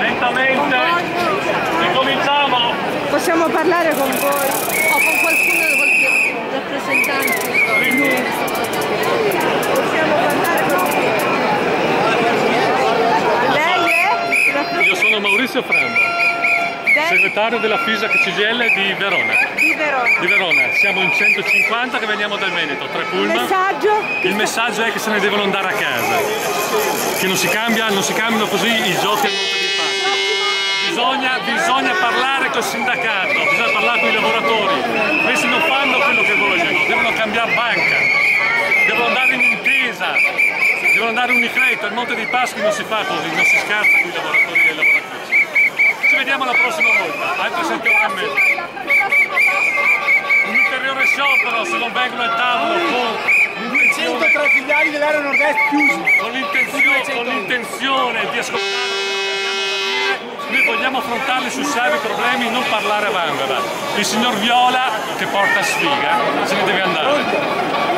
Lentamente. Ricominciamo. Possiamo parlare con voi o con qualcuno qualche rappresentante? Possiamo parlare con voi. Lei è? Io sono Maurizio Framba, segretario della FISAC CGL di Verona. Di Verona. Di Verona, siamo in 150 che veniamo dal Veneto, tre Il pullman. messaggio? Il messaggio è che se ne devono andare a casa, che non si, cambia, non si cambiano così i giochi al monte di. Bisogna, bisogna parlare col sindacato, bisogna parlare con i lavoratori. Questi non fanno quello che vogliono, devono cambiare banca, devono andare in intesa, devono andare unicredito. Al Monte dei Paschi non si fa così, non si scherza con i lavoratori e le lavoratrici. Ci vediamo la prossima volta, altre 7 ore e mezza. Un ulteriore sciopero se non vengono al tavolo con l'intenzione 103 filiali dell'area nord-est chiusi. con l'intenzione di ascoltare noi vogliamo affrontarli sui seri problemi, non parlare a vanvera. Il signor Viola, che porta sfiga, se ne deve andare.